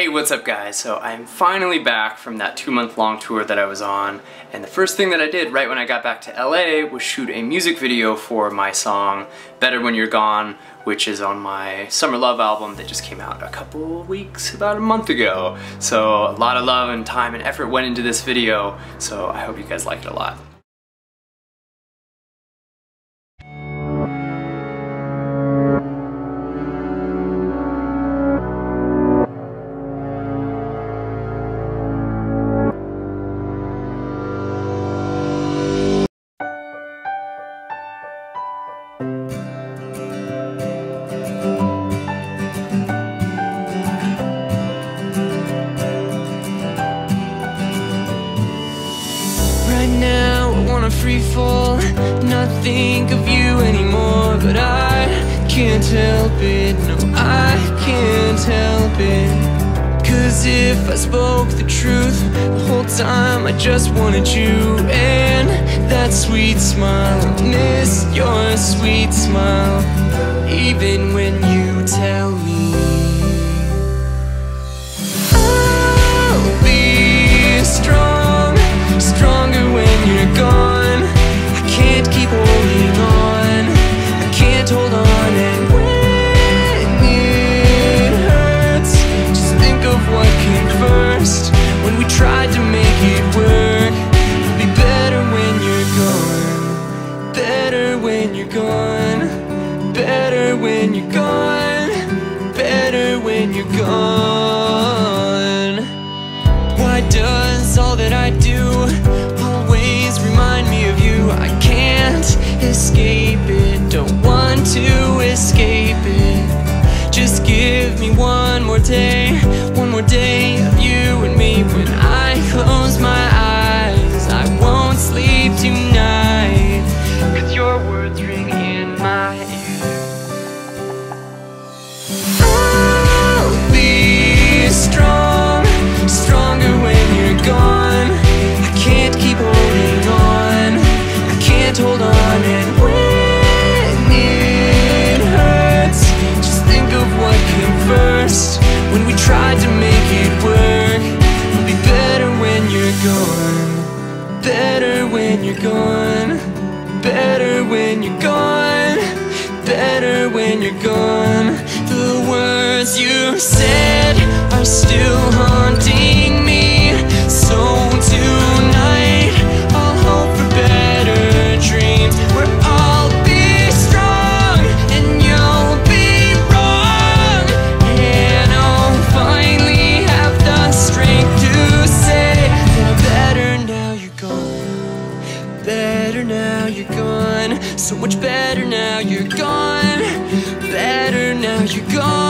Hey, what's up guys? So I'm finally back from that two month long tour that I was on and the first thing that I did right when I got back to LA was shoot a music video for my song Better When You're Gone which is on my Summer Love album that just came out a couple weeks, about a month ago. So a lot of love and time and effort went into this video so I hope you guys liked it a lot. But I can't help it. No, I can't help it. Cause if I spoke the truth The whole time I just wanted you. And that sweet smile Miss your sweet smile. Even when you tell me you're gone. Better when you're gone. Better when you're gone. The words you said are still haunting you're gone. Better now you're gone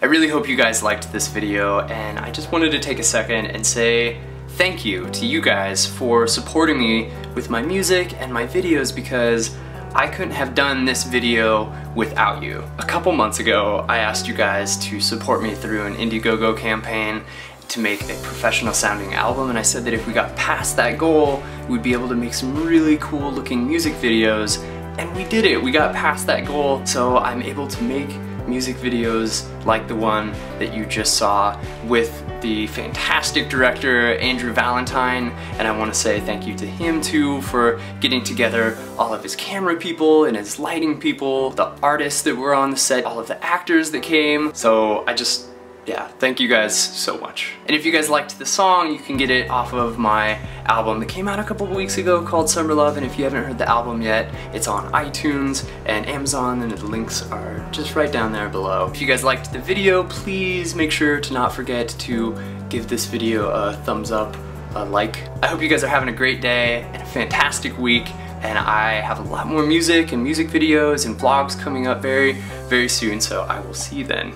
I really hope you guys liked this video and I just wanted to take a second and say thank you to you guys for supporting me with my music and my videos because I couldn't have done this video without you. A couple months ago, I asked you guys to support me through an Indiegogo campaign to make a professional sounding album and I said that if we got past that goal, we'd be able to make some really cool looking music videos and we did it. We got past that goal, so I'm able to make music videos like the one that you just saw with the fantastic director Andrew Vallentine and I want to say thank you to him too for getting together all of his camera people and his lighting people, the artists that were on the set, all of the actors that came. So I just yeah, thank you guys so much. And if you guys liked the song, you can get it off of my album that came out a couple weeks ago called Summer Love, and if you haven't heard the album yet, it's on iTunes and Amazon, and the links are just right down there below. If you guys liked the video, please make sure to not forget to give this video a thumbs up, a like. I hope you guys are having a great day and a fantastic week, and I have a lot more music and music videos and vlogs coming up very, very soon, so I will see you then.